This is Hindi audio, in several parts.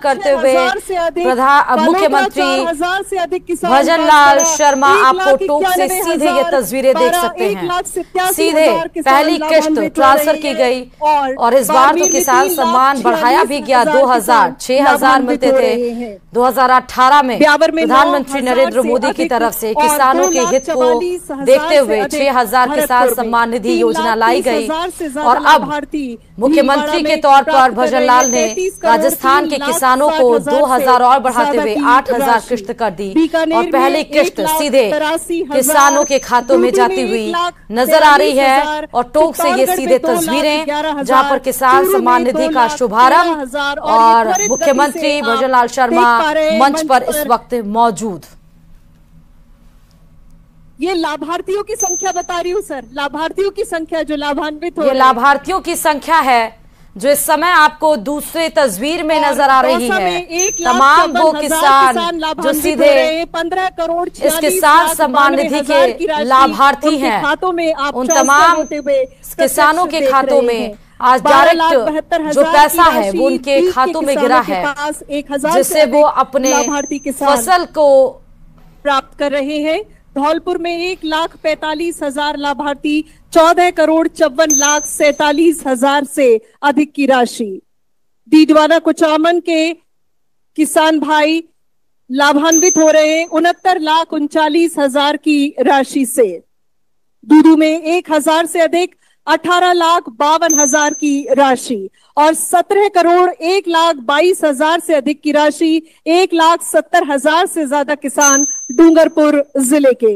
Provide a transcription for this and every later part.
करते हुए हज़ार प्रधान मुख्यमंत्री हज़ार किसान भजन लाल शर्मा आपको टोक से सीधे ये तस्वीरें देख सकते हैं। सीधे पहली किश्त ट्रांसफ़र की गई और इस बार तो किसान सम्मान बढ़ाया भी गया। हज़ार दो हज़ार किसान छह हज़ार मिलते थे। रहे हैं। 2018 में प्रधानमंत्री नरेंद्र मोदी की तरफ़ से किसानों के हित को देखते हुए अधिक 6000 किसान सम्मान निधि योजना लाई गई। हज़ार और अब मुख्यमंत्री के तौर पर भजन लाल ने राजस्थान के लाख किसानों को हज़ार और बढ़ाते हुए 8000 राशि। किश्त कर दी। और पहली किश्त सीधे किसानों के खातों में जाती हुई नज़र आ रही है। और टोक से ये सीधे दो तस्वीरें हज़ार, जहाँ पर किसान सम्मान निधि का शुभारंभ और मुख्यमंत्री भजन लाल शर्मा मंच पर इस वक्त मौजूद। ये लाभार्थियों की संख्या बता रही हूँ सर। लाभार्थियों की संख्या जो लाभान्वित हो ये लाभार्थियों की संख्या है जो इस समय आपको दूसरे तस्वीर में नज़र आ रही है। तमाम वो किसान जो सीधे रहे हैं, 15 करोड़ इस 46 किसान सम्मान निधि के लाभार्थी हैं। खातों में उन तमाम किसानों के खातों में आज 12 लाख डायरेक्ट जो पैसा है वो उनके खातों में गिरा है जिससे वो अपने लाभार्थी फ़सल को प्राप्त कर रहे हैं। धौलपुर में एक लाख पैतालीस हज़ार लाभार्थी चौदह करोड़ चौवन लाख सैतालीस हज़ार से अधिक की राशि। दीदवाना कुचामन के किसान भाई लाभान्वित हो रहे हैं उनहत्तर लाख उनचालीस हज़ार की राशि से। दूदू में एक हज़ार से अधिक, अठारह लाख बावन हज़ार की राशि और सत्रह करोड़ एक लाख बाईस हज़ार से अधिक की राशि, एक लाख सत्तर हज़ार से ज़्यादा किसान डूंगरपुर ज़िले के।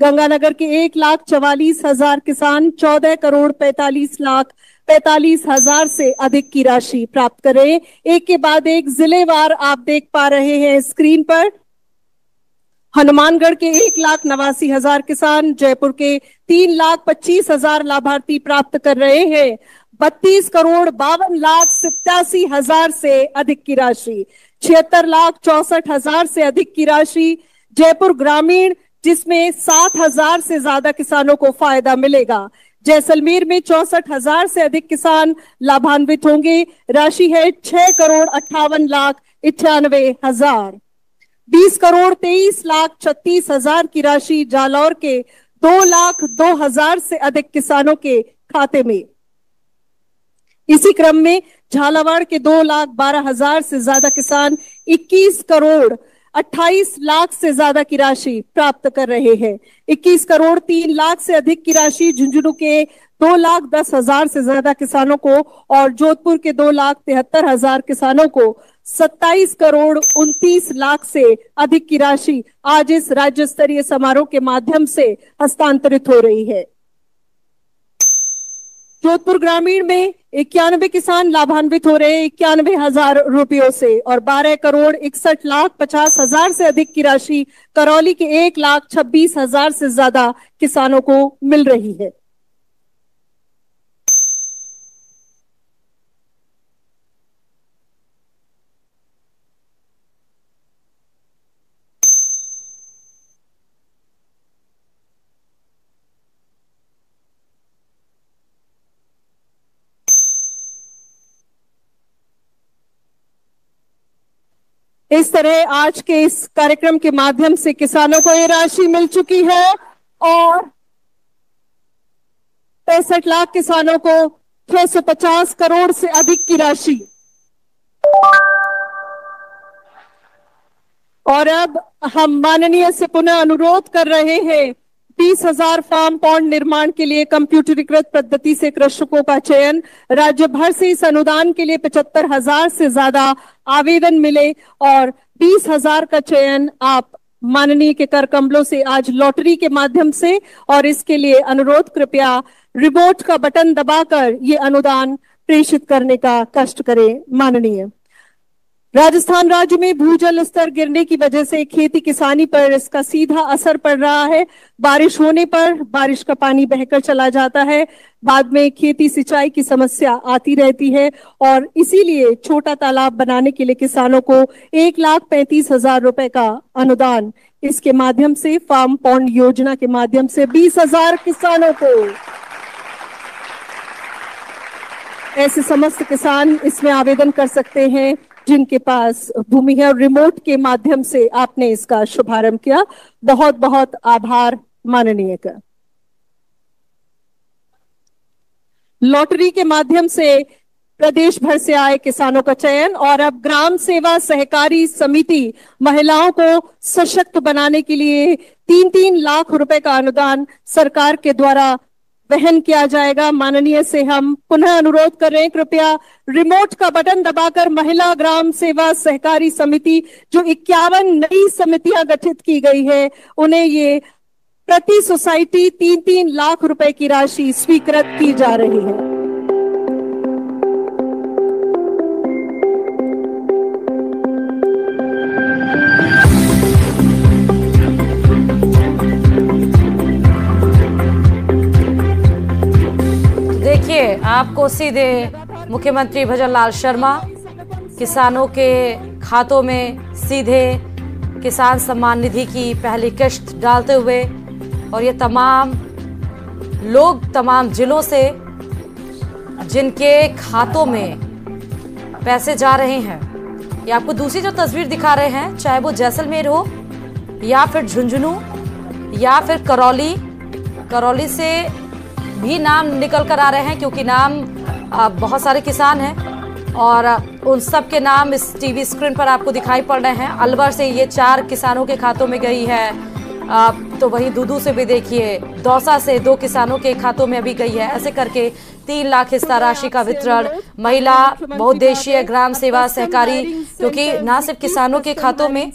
गंगानगर के एक लाख चवालीस हज़ार किसान चौदह करोड़ पैतालीस लाख पैंतालीस हज़ार से अधिक की राशि प्राप्त करें। एक के बाद एक जिलेवार आप देख पा रहे हैं स्क्रीन पर। हनुमानगढ़ के एक लाख नवासी हज़ार किसान जयपुर के तीन लाख पच्चीस हज़ार लाभार्थी प्राप्त कर रहे हैं। बत्तीस करोड़ बावन लाख सत्यासी हज़ार से अधिक की राशि, छिहत्तर लाख चौसठ हज़ार से अधिक की राशि। जयपुर ग्रामीण जिसमें सात हज़ार से ज़्यादा किसानों को फ़ायदा मिलेगा। जैसलमेर में चौसठ हज़ार से अधिक किसान लाभान्वित होंगे। राशि है छह करोड़ अट्ठावन लाख इक्यानवे हज़ार। बीस करोड़ तेईस लाख छत्तीस हज़ार की राशि जालौर के दो लाख दो हज़ार से अधिक किसानों के खाते में। इसी क्रम में झालावाड़ के दो लाख बारह हज़ार से ज़्यादा किसान इक्कीस करोड़ अट्ठाईस लाख से ज़्यादा की राशि प्राप्त कर रहे हैं। इक्कीस करोड़ तीन लाख से अधिक की राशि झुंझुनू के दो लाख दस हज़ार से ज़्यादा किसानों को और जोधपुर के दो लाख तिहत्तर हज़ार किसानों को सत्ताईस करोड़ उनतीस लाख से अधिक की राशि आज इस राज्य स्तरीय समारोह के माध्यम से हस्तांतरित हो रही है। जोधपुर ग्रामीण में इक्यानवे किसान लाभान्वित हो रहे हैं, इक्यानवे हज़ार रुपयों से और बारह करोड़ इकसठ लाख पचास हज़ार से अधिक की राशि, करौली के एक लाख छब्बीस हज़ार से ज़्यादा किसानों को मिल रही है। इस तरह आज के इस कार्यक्रम के माध्यम से किसानों को ये राशि मिल चुकी है और पैंसठ लाख किसानों को 650 करोड़ से अधिक की राशि। और अब हम माननीय से पुनः अनुरोध कर रहे हैं बीस हज़ार फार्म पॉन्ड निर्माण के लिए कंप्यूटरीकृत पद्धति से कृषकों का चयन। राज्य भर से इस अनुदान के लिए पचहत्तर हज़ार से ज़्यादा आवेदन मिले और बीस हज़ार का चयन आप माननीय के कर कम्बलों से आज लॉटरी के माध्यम से और इसके लिए अनुरोध कृपया रिमोट का बटन दबाकर ये अनुदान प्रेषित करने का कष्ट करें माननीय। राजस्थान राज्य में भूजल स्तर गिरने की वजह से खेती किसानी पर इसका सीधा असर पड़ रहा है। बारिश होने पर बारिश का पानी बहकर चला जाता है। बाद में खेती सिंचाई की समस्या आती रहती है और इसीलिए छोटा तालाब बनाने के लिए किसानों को एक लाख पैंतीस हज़ार रुपए का अनुदान, इसके माध्यम से फार्म पॉन्ड योजना के माध्यम से बीस हज़ार किसानों को। ऐसे समस्त किसान इसमें आवेदन कर सकते हैं। जिनके पास भूमि है और रिमोट के माध्यम से आपने इसका शुभारंभ किया। बहुत बहुत आभार, माननीय का लॉटरी के माध्यम से प्रदेश भर से आए किसानों का चयन और अब ग्राम सेवा सहकारी समिति महिलाओं को सशक्त बनाने के लिए तीन तीन लाख रुपए का अनुदान सरकार के द्वारा वहन किया जाएगा। माननीय से हम पुनः अनुरोध कर रहे हैं, कृपया रिमोट का बटन दबाकर महिला ग्राम सेवा सहकारी समिति, जो इक्यावन नई समितियाँ गठित की गई है, उन्हें ये प्रति सोसाइटी तीन तीन लाख रुपए की राशि स्वीकृत की जा रही है। आपको सीधे मुख्यमंत्री भजन लाल शर्मा, किसानों के खातों में सीधे किसान सम्मान निधि की पहली किश्त डालते हुए और ये तमाम लोग, तमाम जिलों से जिनके खातों में पैसे जा रहे हैं। ये आपको दूसरी जो तस्वीर दिखा रहे हैं, चाहे वो जैसलमेर हो या फिर झुंझुनू या फिर करौली करौली से भी नाम निकल कर आ रहे हैं, क्योंकि नाम बहुत सारे किसान हैं और उन सब के नाम इस टीवी स्क्रीन पर आपको दिखाई पड़ रहे हैं। अलवर से ये चार किसानों के खातों में गई है। तो वहीं दूदू से भी देखिए, दौसा से दो किसानों के खातों में अभी गई है। ऐसे करके तीन लाख हिस्सा राशि का वितरण। महिला बहुद्देशीय ग्राम सेवा सहकारी क्योंकि ना सिर्फ़ किसानों के खातों में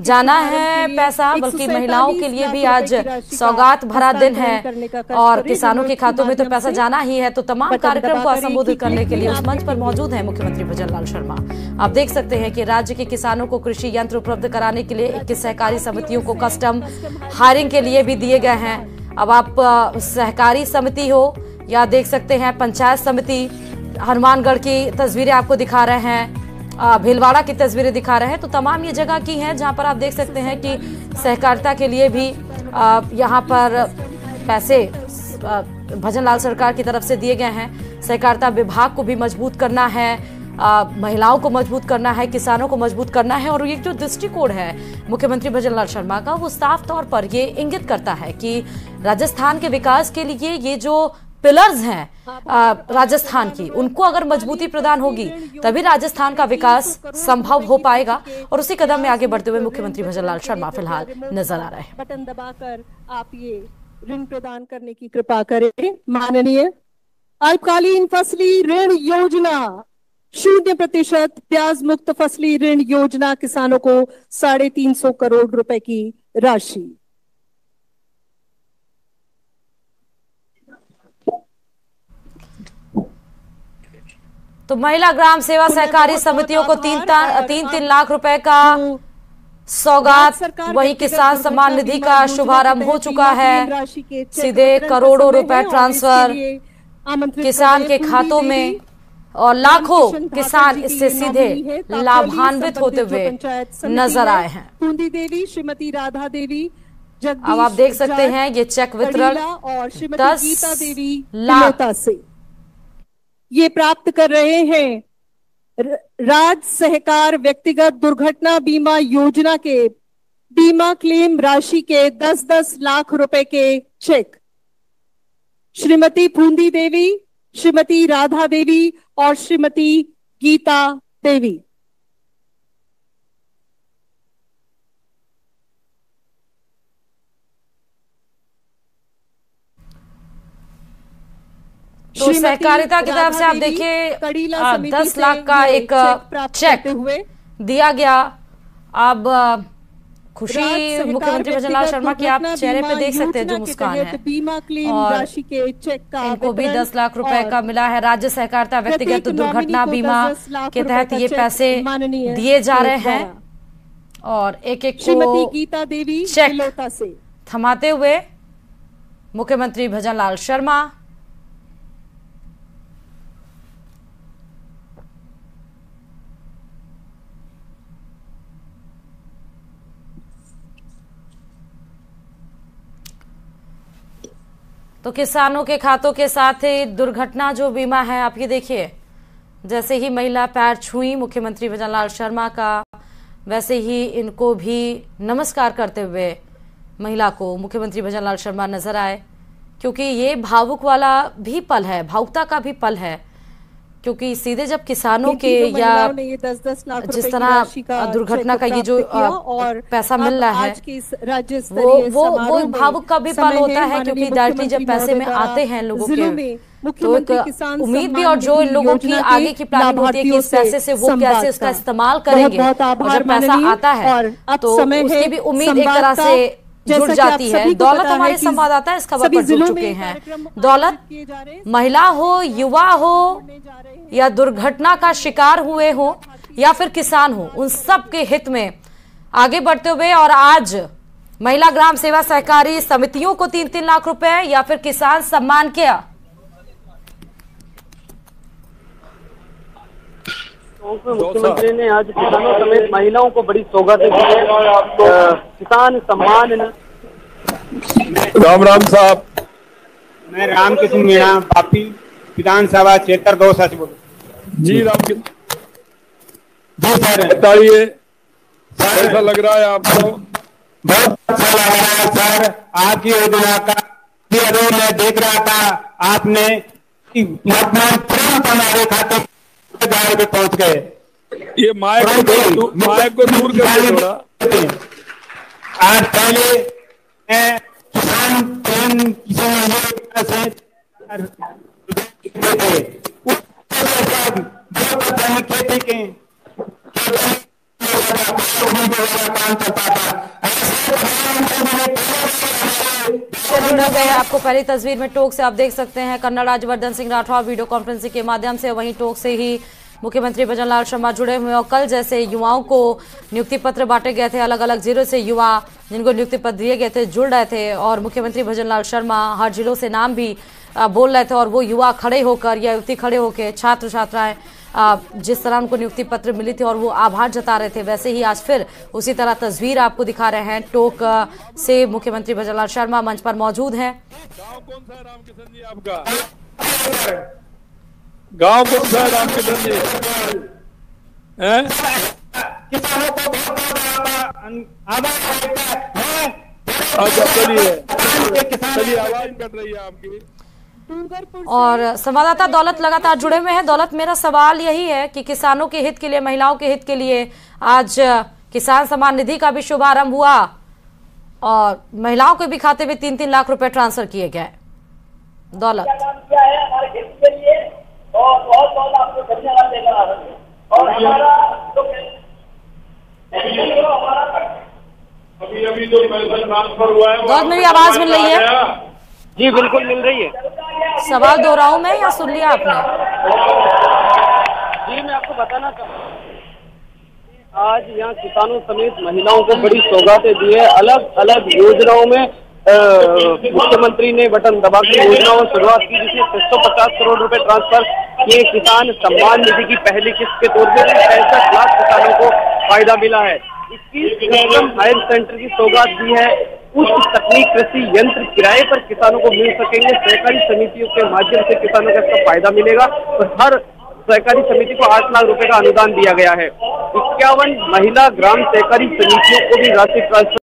जाना है पैसा बल्कि महिलाओं के लिए भी आज सौगात भरा दिन है। और किसानों के खातों में तो पैसा जाना ही है तो तमाम कार्यक्रम को संबोधित करने के लिए उस मंच पर मौजूद है मुख्यमंत्री भजन लाल शर्मा। आप देख सकते हैं कि राज्य के किसानों को कृषि यंत्र उपलब्ध कराने के लिए इक्कीस सहकारी समितियों को कस्टम हायरिंग के लिए भी दिए गए हैं। अब आप सहकारी समिति हो या देख सकते हैं पंचायत समिति हनुमानगढ़ की तस्वीरें आपको दिखा रहे हैं भीलवाड़ा की तस्वीरें दिखा रहे हैं। तो तमाम ये जगह की हैं जहाँ पर आप देख सकते हैं कि सहकारिता के लिए भी यहाँ पर पैसे भजन लाल सरकार की तरफ़ से दिए गए हैं। सहकारिता विभाग को भी मज़बूत करना है आ, महिलाओं को मज़बूत करना है किसानों को मज़बूत करना है। और ये जो दृष्टिकोण है मुख्यमंत्री भजन लाल शर्मा का वो साफ़ तौर पर ये इंगित करता है कि राजस्थान के विकास के लिए ये जो पिलर्स हैं राजस्थान की। उनको अगर मजबूती प्रदान होगी तभी राजस्थान का विकास संभव हो पाएगा। और उसी कदम में आगे बढ़ते हुए मुख्यमंत्री भजन लाल शर्मा फ़िलहाल नज़र आ रहे हैं। बटन दबाकर आप ये ऋण प्रदान करने की कृपा करें। माननीय अल्पकालीन फसली ऋण योजना शून्य प्रतिशत ब्याज मुक्त फसली ऋण योजना किसानों को साढ़े तीन सौ करोड़ रुपए की राशि। तो महिला ग्राम सेवा सहकारी समितियों को तीन तीन तीन लाख रुपए का सौगात वही किसान सम्मान निधि का शुभारंभ हो चुका है। सीधे करोड़ों रुपए ट्रांसफ़र किसान के खातों में और लाखों किसान इससे सीधे लाभान्वित होते हुए नज़र आए हैं। देवी श्रीमती राधा देवी अब आप देख सकते हैं ये चेक वितरण और श्रीमती गीता देवी लाख से। ये प्राप्त कर रहे हैं। राज सहकार व्यक्तिगत दुर्घटना बीमा योजना के, बीमा क्लेम राशि के दस दस लाख रुपए के चेक। श्रीमती फूंदी देवी, श्रीमती राधा देवी और श्रीमती गीता देवी। तो सहकारिता की तरफ़ से आप देखिए दस लाख का एक चेक दिया गया। अब खुशी मुख्यमंत्री भजनलाल शर्मा की आप चेहरे पे देख सकते हैं जो मुस्कान है। बीमा क्लेम राशि के चेक का इनको भी दस लाख रुपए का मिला है। राज्य सहकारिता व्यक्तिगत दुर्घटना बीमा के तहत ये पैसे दिए जा रहे हैं। और एक एक श्रीमती गीता देवी चेक थमाते हुए मुख्यमंत्री भजनलाल शर्मा तो किसानों के खातों के साथ ही दुर्घटना जो बीमा है, आप ये देखिए। जैसे ही महिला पैर छुई, मुख्यमंत्री भजनलाल शर्मा का, वैसे ही इनको भी नमस्कार करते हुए महिला को मुख्यमंत्री भजनलाल शर्मा नज़र आए, क्योंकि ये भावुक वाला भी पल है, भावुकता का भी पल है। क्योंकि सीधे जब किसानों के या ये 10-10 लाख जिस तरह दुर्घटना का ये जो और पैसा मिल रहा है वो वो वो भावुक का भी पल होता है क्योंकि डायरेक्टली जब पैसे में आते हैं लोगों के तो एक उम्मीद भी और जो इन लोगों की आगे की प्लानिंग होती है कि इस पैसे से वो कैसे उसका इस्तेमाल करेंगे। और जब पैसा आता है तो उसकी भी उम्मीद एक तरह से जुड़ जाती है। दौलत हमारे संवाददाता इस खबर पर जुड़ चुके हैं। दौलत। महिला हो युवा हो या दुर्घटना का शिकार हुए हो या फिर किसान हो उन सब के हित में आगे बढ़ते हुए और आज महिला ग्राम सेवा सहकारी समितियों को तीन तीन लाख रुपए या फिर किसान सम्मान क्या। टोंक में मुख्यमंत्री ने आज किसानों समेत महिलाओं को बड़ी सौगातें दी है। किसान सम्मान राम राम साहब। मैं रामकृष्ण मीणा बापी विधानसभा क्षेत्र दो सच बोलो जी राम जी सर बताइए कैसा लग रहा है आपको? बहुत अच्छा लग रहा है सर। आपकी योजना का मैं देख रहा था आपने वर्तमान तुरंत हमारे खाते हज़ार में पहुँच गए। ये माइक को दूर- माया माइक को दूर कर थोड़ा। आज पहले मैं किसान ट्रेन किसान खेती के काम करता था ऐसे प्रधानमंत्री ने से जुड़े हुए हैं आपको पहली तस्वीर में टोक से आप देख सकते हैं। कन्नड़ राज्यवर्धन सिंह राठौर वीडियो कॉन्फ्रेंसिंग के माध्यम से वहीं टोक से ही मुख्यमंत्री भजन लाल शर्मा जुड़े हुए और कल जैसे युवाओं को नियुक्ति पत्र बांटे गए थे अलग अलग जिलों से युवा जिनको नियुक्ति पत्र दिए गए थे, जुड़ रहे थे और मुख्यमंत्री भजन लाल शर्मा हर जिलों से नाम भी बोल रहे थे और वो युवा खड़े होकर या युवती खड़े होकर छात्र छात्राएँ जिस तरह उनको नियुक्ति पत्र मिली थी और वो आभार जता रहे थे, वैसे ही आज फिर उसी तरह तस्वीर आपको दिखा रहे हैं। टोक से मुख्यमंत्री भजनलाल शर्मा मंच पर मौजूद हैं। गाँव कौन सा है, रामकिशन जी आपका? अच्छा चलिए, आवाज़ कट रही है आपकी। और संवाददाता दौलत लगातार जुड़े हुए हैं। दौलत मेरा सवाल यही है कि किसानों के हित के लिए महिलाओं के हित के लिए आज किसान सम्मान निधि का भी शुभारंभ हुआ और महिलाओं के भी खाते में तीन तीन लाख रुपए ट्रांसफ़र किए गए। दौलत। किया हमारे खेती के लिए। और बहुत बहुत आपको धन्यवाद देना और हमारा जो हमारा अभी अभी जो पैसा ट्रांसफ़र हुआ दौलत मेरी आवाज़ मिल रही है। जी बिल्कुल मिल रही है। सवाल दोहराऊं मैं या सुन लिया आपने? जी, मैं आपको बताना चाहूँ आज यहाँ किसानों समेत महिलाओं को बड़ी सौगातें दी है। अलग अलग योजनाओं में मुख्यमंत्री ने बटन दबा के योजनाओं शुरुआत की, जिसमें छह सौ पचास करोड़ रुपए ट्रांसफ़र किए किसान सम्मान निधि की पहली किस्त के तौर पर पैंसठ लाख किसानों को फ़ायदा मिला है। इक्कीस हायर सेंटर की सौगात दी है। उच्च तकनीक कृषि यंत्र किराए पर किसानों को मिल सकेंगे। सहकारी समितियों के माध्यम से किसानों का इसका फ़ायदा मिलेगा और हर सहकारी समिति को आठ लाख रुपए का अनुदान दिया गया है। इक्यावन महिला ग्राम सहकारी समितियों को भी राशि ट्रांसफ़र